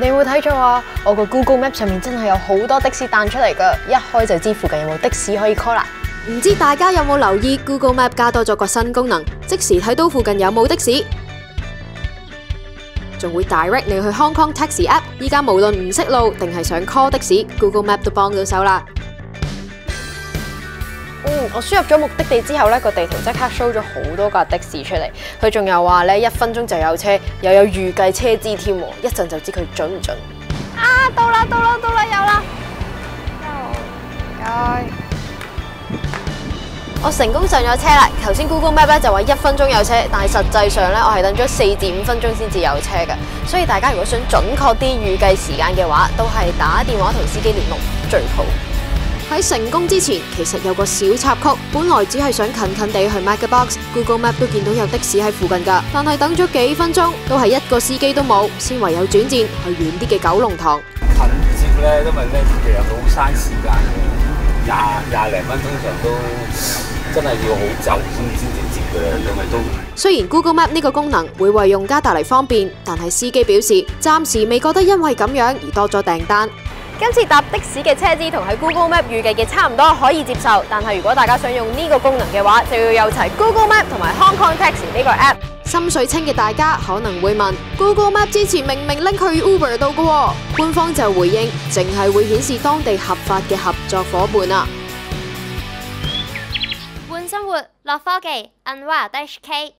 你有冇睇错啊？我个 Google Map 上面真系有好多的士弹出嚟噶，一开就知附近有冇的士可以 call 啦。唔知大家有冇留意 Google Map 加多咗个新功能，即时睇到附近有冇的士，仲会 direct 你去 Hong Kong Taxi App。依家无论唔识路定系想 call 的士，Google Map 都帮到手啦。嗯，我輸入咗目的地之後呢個地圖即刻 show 咗好多架的士出嚟，佢仲有話呢，一分鐘就有車，又有預計車資添喎，一陣就知佢準唔準。啊，到啦到啦到啦，有啦，有該。我成功上咗車啦！頭先 Google Map 咧就話一分鐘有車，但係實際上咧我係等咗四至五分鐘先至有車嘅，所以大家如果想準確啲預計時間嘅話，都係打電話同司機聯絡最好。喺成功之前，其實有個小插曲，本來只係想近近地去 m a c b o x Google Map 都見到有的士喺附近㗎，但係等咗幾分鐘，都係一個司機都冇，先唯有轉戰去遠啲嘅九龍塘。近接咧，因為咧其實好嘥時間嘅，廿廿零蚊通常都真係要好就先先至接嘅，因為都。雖然 Google Map 呢個功能會為用家帶嚟方便，但係司機表示暫時未覺得因為咁樣而多咗訂單。今次搭的士嘅車資同喺 Google Map 預計嘅差唔多，可以接受。但係如果大家想用呢個功能嘅話，就要有齊 Google Map 同埋 Hong Kong Taxi 呢個 app。心水清嘅大家可能會問：Google Map 之前明明拎去 Uber 度嘅，官方就回應，淨係會顯示當地合法嘅合作伙伴啊。換生活，落科技，Unwired HK。